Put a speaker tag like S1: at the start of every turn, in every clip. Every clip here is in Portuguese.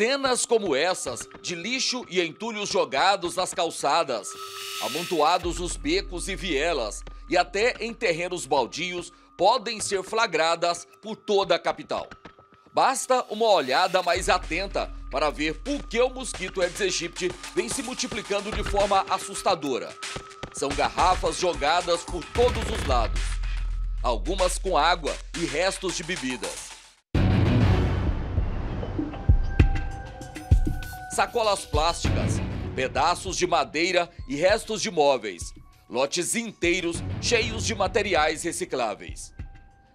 S1: Cenas como essas, de lixo e entulhos jogados nas calçadas, amontoados nos becos e vielas e até em terrenos baldios, podem ser flagradas por toda a capital. Basta uma olhada mais atenta para ver por que o mosquito Aedes aegypti vem se multiplicando de forma assustadora. São garrafas jogadas por todos os lados, algumas com água e restos de bebidas. Sacolas plásticas, pedaços de madeira e restos de móveis, lotes inteiros cheios de materiais recicláveis.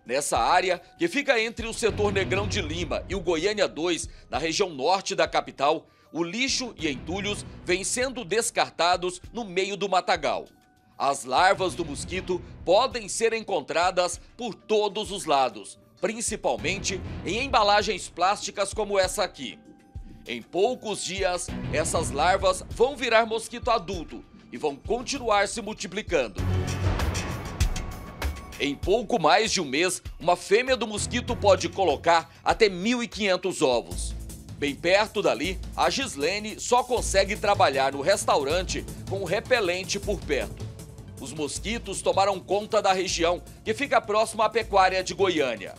S1: Nessa área, que fica entre o setor Negrão de Lima e o Goiânia 2, na região norte da capital, o lixo e entulhos vêm sendo descartados no meio do matagal. As larvas do mosquito podem ser encontradas por todos os lados, principalmente em embalagens plásticas como essa aqui. Em poucos dias, essas larvas vão virar mosquito adulto e vão continuar se multiplicando. Em pouco mais de um mês, uma fêmea do mosquito pode colocar até 1.500 ovos. Bem perto dali, a Gislene só consegue trabalhar no restaurante com o repelente por perto. Os mosquitos tomaram conta da região, que fica próxima à pecuária de Goiânia.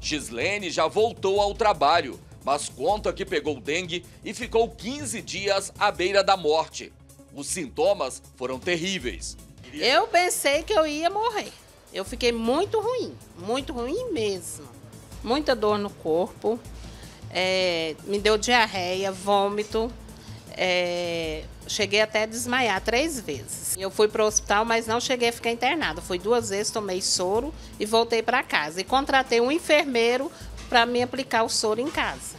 S1: Gislene já voltou ao trabalho, mas conta que pegou dengue e ficou 15 dias à beira da morte. Os sintomas foram terríveis.
S2: Eu pensei que eu ia morrer. Eu fiquei muito ruim, muito ruim mesmo. Muita dor no corpo, é, me deu diarreia, vômito. É, cheguei até a desmaiar três vezes. Eu fui para o hospital, mas não cheguei a ficar internada. Fui duas vezes, tomei soro e voltei para casa. E contratei um enfermeiro para me aplicar o soro em casa.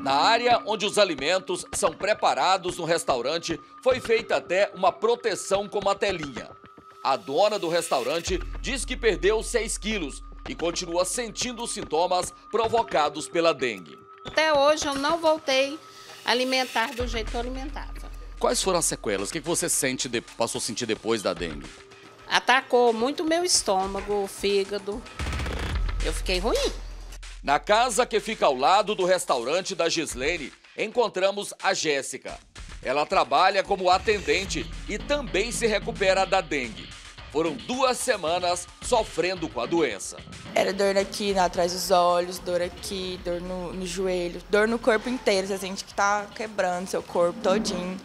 S1: Na área onde os alimentos são preparados no restaurante, foi feita até uma proteção com uma telinha. A dona do restaurante diz que perdeu 6 quilos e continua sentindo os sintomas provocados pela dengue.
S2: Até hoje eu não voltei a alimentar do jeito que eu alimentava.
S1: Quais foram as sequelas? O que você sente de, passou a sentir depois da dengue?
S2: Atacou muito meu estômago, o fígado. Eu fiquei ruim.
S1: Na casa que fica ao lado do restaurante da Gislene, encontramos a Jéssica. Ela trabalha como atendente e também se recupera da dengue. Foram duas semanas sofrendo com a doença.
S3: Era dor aqui atrás dos olhos, dor aqui, dor no, no joelho, dor no corpo inteiro. Você sente que tá quebrando seu corpo todinho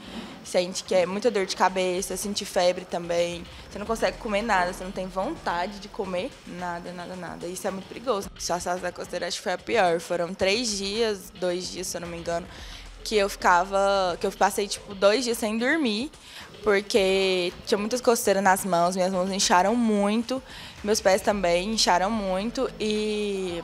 S3: sente que é muita dor de cabeça, sente febre também. Você não consegue comer nada, você não tem vontade de comer nada, nada, nada. Isso é muito perigoso. Só a da costeira acho que foi a pior. Foram três dias, dois dias, se eu não me engano, que eu ficava, que eu passei tipo dois dias sem dormir, porque tinha muitas costeiras nas mãos, minhas mãos incharam muito, meus pés também incharam muito e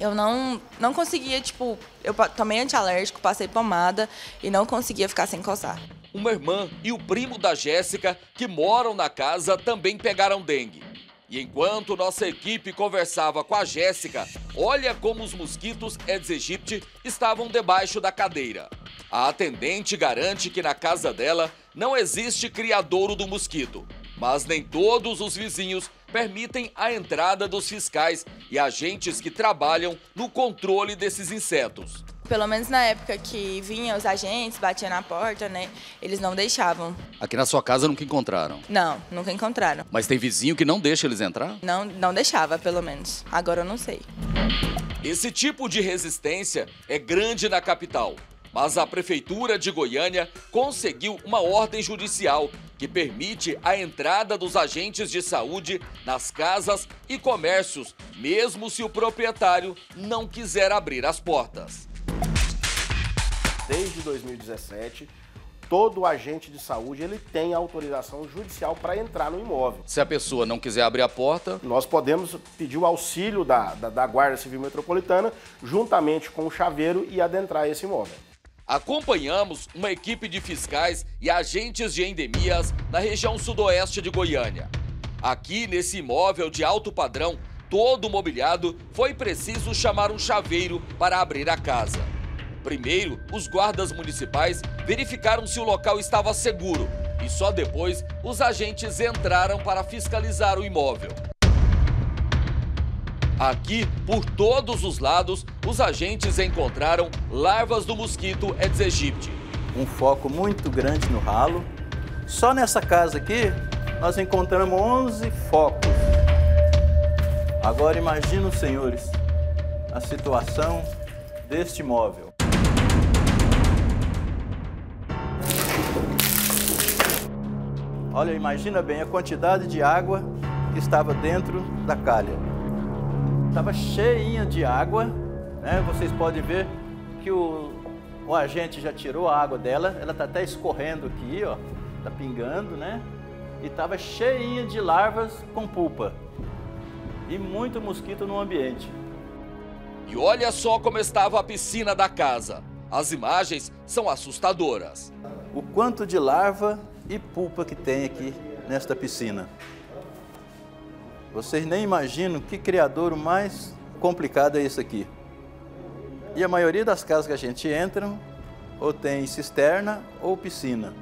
S3: eu não, não conseguia, tipo, eu tomei antialérgico, passei pomada e não conseguia ficar sem coçar.
S1: Uma irmã e o primo da Jéssica, que moram na casa, também pegaram dengue. E enquanto nossa equipe conversava com a Jéssica, olha como os mosquitos Aedes aegypti estavam debaixo da cadeira. A atendente garante que na casa dela não existe criadouro do mosquito, mas nem todos os vizinhos permitem a entrada dos fiscais e agentes que trabalham no controle desses insetos.
S3: Pelo menos na época que vinham os agentes, batiam na porta, né? Eles não deixavam.
S1: Aqui na sua casa nunca encontraram?
S3: Não, nunca encontraram.
S1: Mas tem vizinho que não deixa eles entrar?
S3: Não, não deixava, pelo menos. Agora eu não sei.
S1: Esse tipo de resistência é grande na capital. Mas a Prefeitura de Goiânia conseguiu uma ordem judicial que permite a entrada dos agentes de saúde nas casas e comércios, mesmo se o proprietário não quiser abrir as portas.
S4: Desde 2017, todo agente de saúde ele tem autorização judicial para entrar no imóvel.
S1: Se a pessoa não quiser abrir a porta...
S4: Nós podemos pedir o auxílio da, da, da Guarda Civil Metropolitana, juntamente com o chaveiro, e adentrar esse imóvel
S1: acompanhamos uma equipe de fiscais e agentes de endemias na região sudoeste de Goiânia. Aqui, nesse imóvel de alto padrão, todo mobiliado, foi preciso chamar um chaveiro para abrir a casa. Primeiro, os guardas municipais verificaram se o local estava seguro e só depois os agentes entraram para fiscalizar o imóvel. Aqui, por todos os lados, os agentes encontraram larvas do mosquito Aedes aegypti.
S5: Um foco muito grande no ralo. Só nessa casa aqui, nós encontramos 11 focos. Agora imaginem, senhores, a situação deste imóvel. Olha, imagina bem a quantidade de água que estava dentro da calha estava cheinha de água, né? Vocês podem ver que o, o agente já tirou a água dela, ela está até escorrendo aqui, ó, tá pingando, né? E estava cheinha de larvas com pulpa e muito mosquito no ambiente.
S1: E olha só como estava a piscina da casa. As imagens são assustadoras.
S5: O quanto de larva e pulpa que tem aqui nesta piscina. Vocês nem imaginam que criadouro mais complicado é isso aqui. E a maioria das casas que a gente entra, ou tem cisterna ou piscina.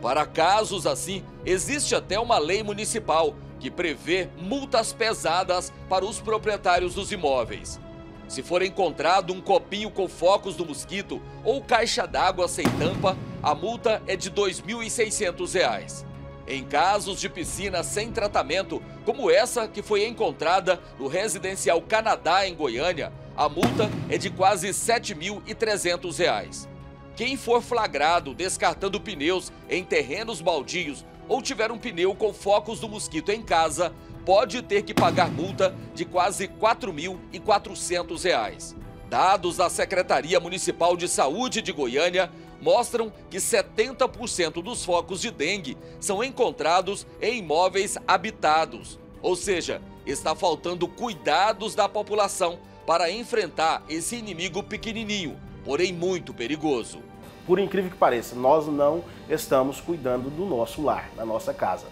S1: Para casos assim, existe até uma lei municipal que prevê multas pesadas para os proprietários dos imóveis. Se for encontrado um copinho com focos do mosquito ou caixa d'água sem tampa, a multa é de R$ 2.600. Em casos de piscina sem tratamento, como essa que foi encontrada no residencial Canadá em Goiânia, a multa é de quase R$ 7.300. Quem for flagrado descartando pneus em terrenos baldios ou tiver um pneu com focos do mosquito em casa, pode ter que pagar multa de quase R$ 4.400. Dados da Secretaria Municipal de Saúde de Goiânia mostram que 70% dos focos de dengue são encontrados em imóveis habitados. Ou seja, está faltando cuidados da população para enfrentar esse inimigo pequenininho, porém muito perigoso.
S4: Por incrível que pareça, nós não estamos cuidando do nosso lar, da nossa casa.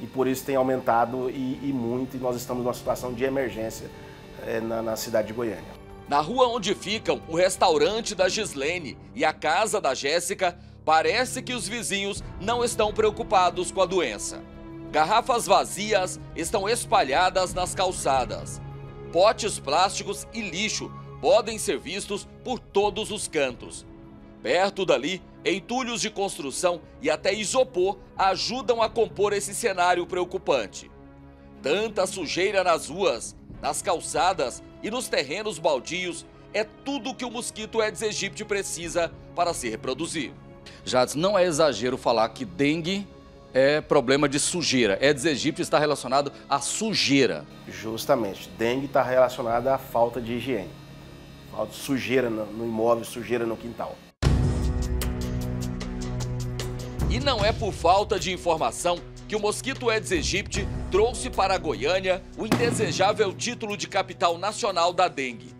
S4: E por isso tem aumentado e, e muito, e nós estamos numa situação de emergência é, na, na cidade de Goiânia.
S1: Na rua onde ficam o restaurante da Gislene e a casa da Jéssica, parece que os vizinhos não estão preocupados com a doença. Garrafas vazias estão espalhadas nas calçadas. Potes plásticos e lixo podem ser vistos por todos os cantos. Perto dali, entulhos de construção e até isopor ajudam a compor esse cenário preocupante. Tanta sujeira nas ruas, nas calçadas e nos terrenos baldios é tudo que o mosquito Aedes aegypti precisa para se reproduzir. Jades, não é exagero falar que dengue é problema de sujeira. Aedes aegypti está relacionado à sujeira.
S4: Justamente. Dengue está relacionada à falta de higiene. Falta de sujeira no imóvel, sujeira no quintal.
S1: E não é por falta de informação que o mosquito Aedes aegypti trouxe para Goiânia o indesejável título de capital nacional da dengue.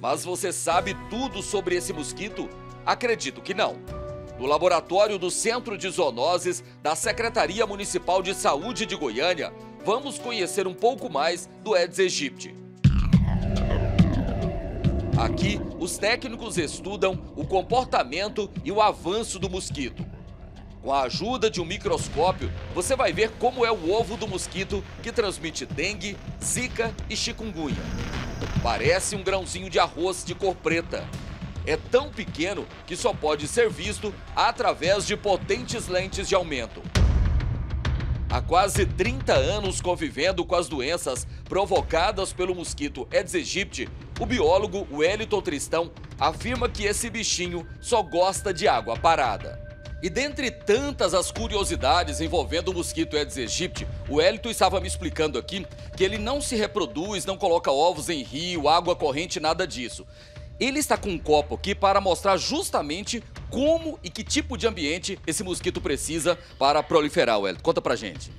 S1: Mas você sabe tudo sobre esse mosquito? Acredito que não. No laboratório do Centro de Zoonoses da Secretaria Municipal de Saúde de Goiânia, vamos conhecer um pouco mais do Aedes aegypti. Aqui, os técnicos estudam o comportamento e o avanço do mosquito. Com a ajuda de um microscópio, você vai ver como é o ovo do mosquito que transmite dengue, zika e chikungunya. Parece um grãozinho de arroz de cor preta. É tão pequeno que só pode ser visto através de potentes lentes de aumento. Há quase 30 anos convivendo com as doenças provocadas pelo mosquito Aedes aegypti, o biólogo Wellington Tristão afirma que esse bichinho só gosta de água parada. E dentre tantas as curiosidades envolvendo o mosquito Aedes aegypti, o Elito estava me explicando aqui que ele não se reproduz, não coloca ovos em rio, água corrente, nada disso. Ele está com um copo aqui para mostrar justamente como e que tipo de ambiente esse mosquito precisa para proliferar, Elito. Conta pra gente.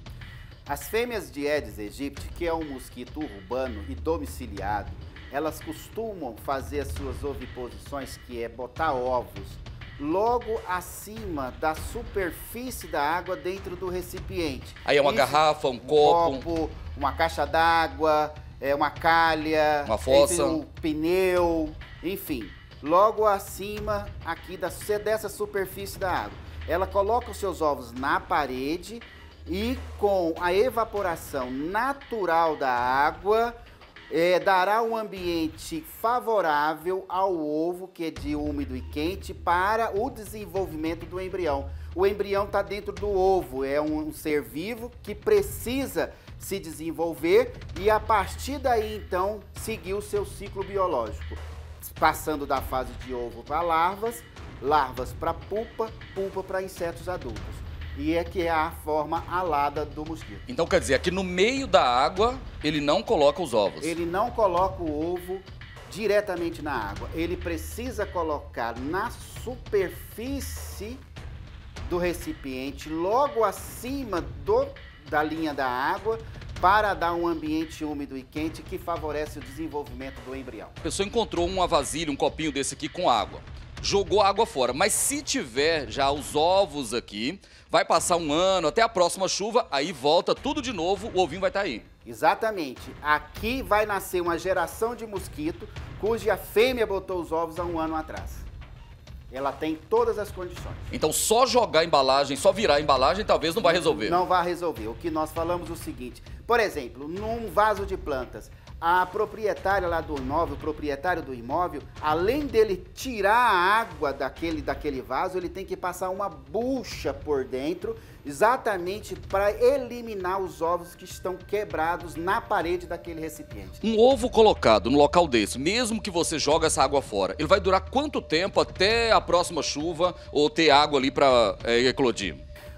S6: As fêmeas de Aedes aegypti, que é um mosquito urbano e domiciliado, elas costumam fazer as suas oviposições, que é botar ovos logo acima da superfície da água dentro do recipiente.
S1: Aí é uma Isso, garrafa, um copo.
S6: Um copo, uma caixa d'água, é uma calha,
S1: uma fossa,
S6: um pneu, enfim, logo acima aqui da, dessa superfície da água. Ela coloca os seus ovos na parede e com a evaporação natural da água, é, dará um ambiente favorável ao ovo, que é de úmido e quente, para o desenvolvimento do embrião. O embrião está dentro do ovo, é um, ser vivo que precisa se desenvolver e a partir daí então seguir o seu ciclo biológico, passando da fase de ovo para larvas, larvas para pupa, pupa para insetos adultos. E é que é a forma alada do mosquito.
S1: Então quer dizer, aqui no meio da água, ele não coloca os ovos.
S6: Ele não coloca o ovo diretamente na água. Ele precisa colocar na superfície do recipiente, logo acima do, da linha da água, para dar um ambiente úmido e quente que favorece o desenvolvimento do embrião.
S1: A pessoa encontrou uma vasilha, um copinho desse aqui com água jogou a água fora. Mas se tiver já os ovos aqui, vai passar um ano, até a próxima chuva, aí volta tudo de novo, o ovinho vai estar tá aí.
S6: Exatamente. Aqui vai nascer uma geração de mosquito cuja fêmea botou os ovos há um ano atrás. Ela tem todas as condições.
S1: Então só jogar a embalagem, só virar a embalagem, talvez não vai resolver.
S6: Não vai resolver. O que nós falamos é o seguinte, por exemplo, num vaso de plantas, a proprietária lá do imóvel, o proprietário do imóvel, além dele tirar a água daquele, daquele vaso, ele tem que passar uma bucha por dentro, exatamente para eliminar os ovos que estão quebrados na parede daquele recipiente.
S1: Um ovo colocado no local desse, mesmo que você joga essa água fora, ele vai durar quanto tempo até a próxima chuva ou ter água ali para é, eclodir?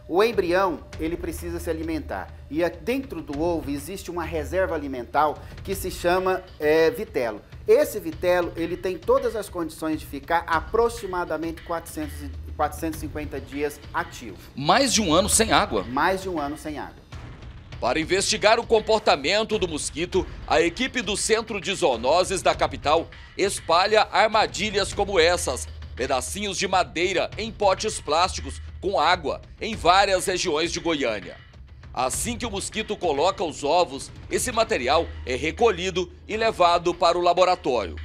S6: O embrião, ele precisa se alimentar. E dentro do ovo existe uma reserva alimentar que se chama é, vitelo. Esse vitelo, ele tem todas as condições de ficar aproximadamente 400, 450 dias ativo.
S1: Mais de um ano sem água?
S6: Mais de um ano sem água.
S1: Para investigar o comportamento do mosquito, a equipe do Centro de Zoonoses da capital espalha armadilhas como essas, pedacinhos de madeira em potes plásticos com água em várias regiões de Goiânia. Assim que o mosquito coloca os ovos, esse material é recolhido e levado para o laboratório.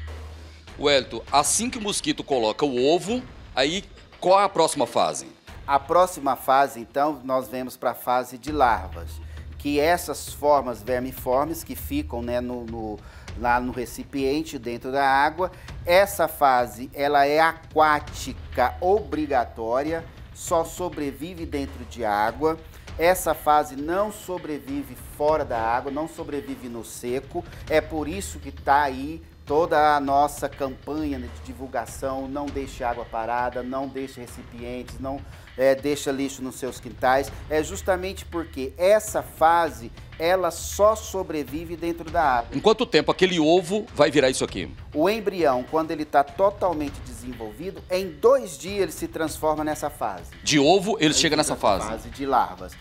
S1: Wellington, assim que o mosquito coloca o ovo, aí qual a próxima fase?
S6: A próxima fase, então, nós vemos para a fase de larvas, que essas formas vermiformes que ficam né, no, no, lá no recipiente dentro da água, essa fase ela é aquática obrigatória só sobrevive dentro de água. Essa fase não sobrevive fora da água, não sobrevive no seco. É por isso que está aí toda a nossa campanha de divulgação. Não deixe água parada, não deixe recipientes, não é, deixa lixo nos seus quintais. É justamente porque essa fase ela só sobrevive dentro da água.
S1: Em quanto tempo aquele ovo vai virar isso aqui?
S6: O embrião, quando ele está totalmente desenvolvido, em dois dias ele se transforma nessa fase.
S1: De ovo, ele, ele chega nessa fase?
S6: Fase de larvas.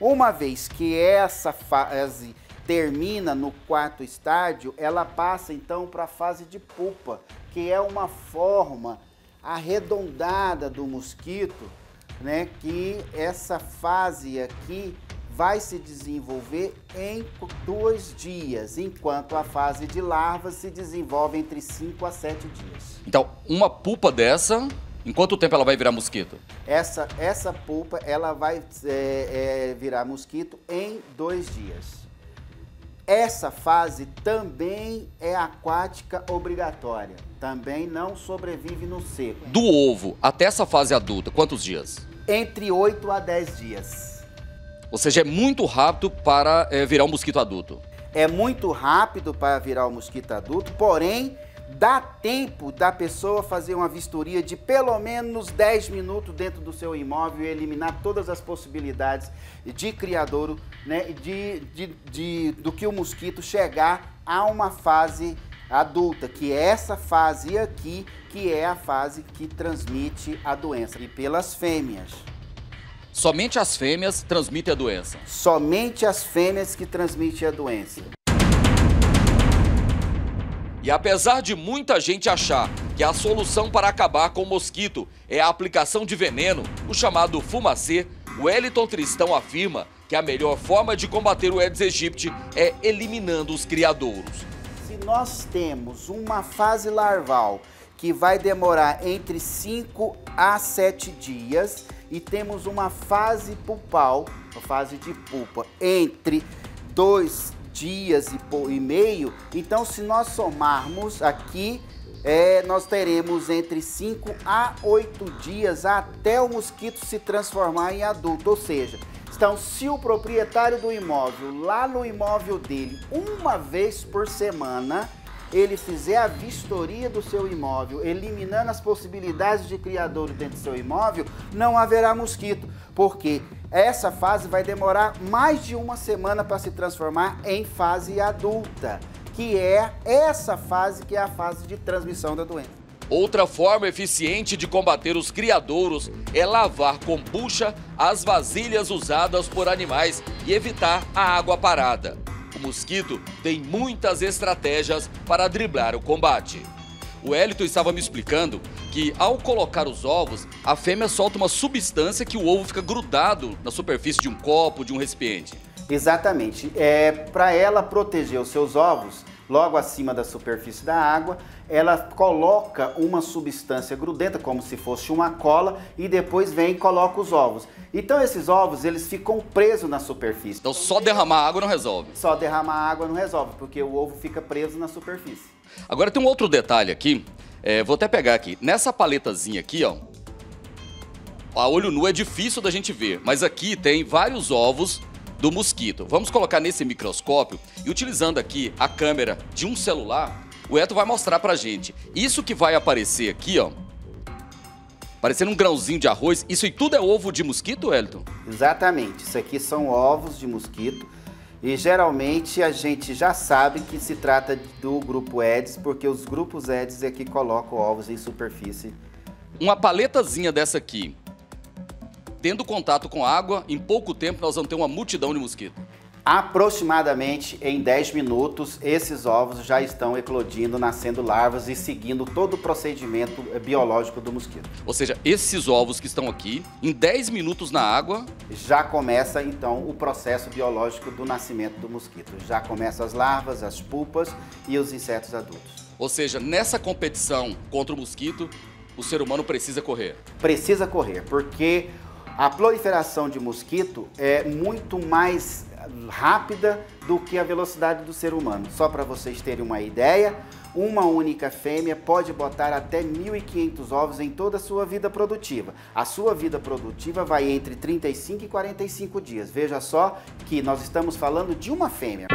S6: Uma vez que essa fase termina no quarto estágio, ela passa então para a fase de pupa, que é uma forma arredondada do mosquito, né? Que essa fase aqui vai se desenvolver em dois dias, enquanto a fase de larvas se desenvolve entre 5 a 7 dias.
S1: Então, uma pupa dessa, em quanto tempo ela vai virar mosquito?
S6: Essa, essa pupa ela vai é, é, virar mosquito em dois dias. Essa fase também é aquática obrigatória. Também não sobrevive no seco.
S1: Do ovo até essa fase adulta, quantos dias?
S6: Entre 8 a 10 dias.
S1: Ou seja, é muito rápido para é, virar um mosquito adulto.
S6: É muito rápido para virar um mosquito adulto, porém dá tempo da pessoa fazer uma vistoria de pelo menos 10 minutos dentro do seu imóvel e eliminar todas as possibilidades de criadouro, né, de, de, de, do que o mosquito chegar a uma fase adulta, que é essa fase aqui, que é a fase que transmite a doença, e pelas fêmeas.
S1: Somente as fêmeas transmitem a doença.
S6: Somente as fêmeas que transmitem a doença.
S1: E apesar de muita gente achar que a solução para acabar com o mosquito é a aplicação de veneno, o chamado fumacê, o Wellington Tristão afirma que a melhor forma de combater o Aedes aegypti é eliminando os criadouros.
S6: Se nós temos uma fase larval que vai demorar entre 5 a 7 dias, e temos uma fase pulpal, uma fase de pulpa, entre dois, dias e meio. Então, se nós somarmos aqui, é, nós teremos entre 5 a 8 dias até o mosquito se transformar em adulto. Ou seja, então, se o proprietário do imóvel, lá no imóvel dele, uma vez por semana, ele fizer a vistoria do seu imóvel, eliminando as possibilidades de criadouro dentro do seu imóvel, não haverá mosquito, porque essa fase vai demorar mais de uma semana para se transformar em fase adulta, que é essa fase que é a fase de transmissão da doença.
S1: Outra forma eficiente de combater os criadouros é lavar com bucha as vasilhas usadas por animais e evitar a água parada mosquito tem muitas estratégias para driblar o combate. O Elito estava me explicando que ao colocar os ovos, a fêmea solta uma substância que o ovo fica grudado na superfície de um copo, de um recipiente.
S6: Exatamente. É para ela proteger os seus ovos, logo acima da superfície da água, ela coloca uma substância grudenta, como se fosse uma cola, e depois vem e coloca os ovos. Então esses ovos, eles ficam presos na superfície.
S1: Então só derramar água não resolve?
S6: Só derramar água não resolve, porque o ovo fica preso na superfície.
S1: Agora tem um outro detalhe aqui, é, vou até pegar aqui. Nessa paletazinha aqui, ó, a olho nu é difícil da gente ver, mas aqui tem vários ovos do mosquito. Vamos colocar nesse microscópio e utilizando aqui a câmera de um celular, o Eto vai mostrar pra gente. Isso que vai aparecer aqui, ó, parecendo um grãozinho de arroz, isso aí tudo é ovo de mosquito, Elton?
S6: Exatamente, isso aqui são ovos de mosquito. E geralmente a gente já sabe que se trata do grupo Aedes, porque os grupos Aedes é que colocam ovos em superfície.
S1: Uma paletazinha dessa aqui, tendo contato com água, em pouco tempo nós vamos ter uma multidão de mosquitos.
S6: Aproximadamente em 10 minutos, esses ovos já estão eclodindo, nascendo larvas e seguindo todo o procedimento biológico do mosquito.
S1: Ou seja, esses ovos que estão aqui, em 10 minutos na água...
S6: Já começa, então, o processo biológico do nascimento do mosquito. Já começam as larvas, as pulpas e os insetos adultos.
S1: Ou seja, nessa competição contra o mosquito, o ser humano precisa correr.
S6: Precisa correr, porque a proliferação de mosquito é muito mais rápida do que a velocidade do ser humano. Só para vocês terem uma ideia, uma única fêmea pode botar até 1.500 ovos em toda a sua vida produtiva. A sua vida produtiva vai entre 35 e 45 dias. Veja só que nós estamos falando de uma fêmea.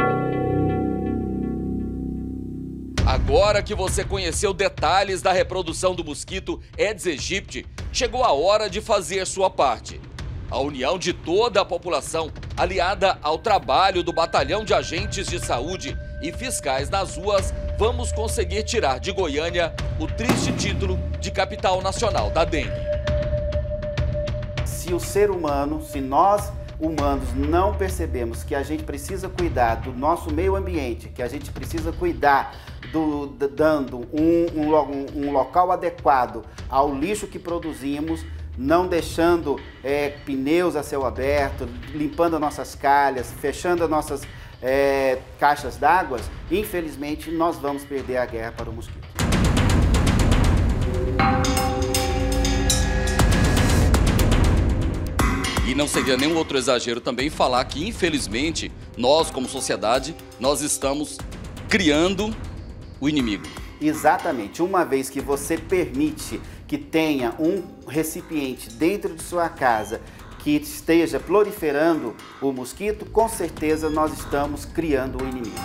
S1: Agora que você conheceu detalhes da reprodução do mosquito Aedes aegypti, chegou a hora de fazer sua parte. A união de toda a população, aliada ao trabalho do Batalhão de Agentes de Saúde e fiscais nas ruas, vamos conseguir tirar de Goiânia o triste título de capital nacional da dengue.
S6: Se o ser humano, se nós humanos não percebemos que a gente precisa cuidar do nosso meio ambiente, que a gente precisa cuidar do, dando um, um, um local adequado ao lixo que produzimos, não deixando é, pneus a céu aberto, limpando as nossas calhas, fechando as nossas é, caixas d'água, infelizmente nós vamos perder a guerra para o mosquito.
S1: E não seria nenhum outro exagero também falar que, infelizmente, nós, como sociedade, nós estamos criando o inimigo.
S6: Exatamente. Uma vez que você permite que tenha um recipiente dentro de sua casa que esteja proliferando o mosquito, com certeza nós estamos criando o inimigo.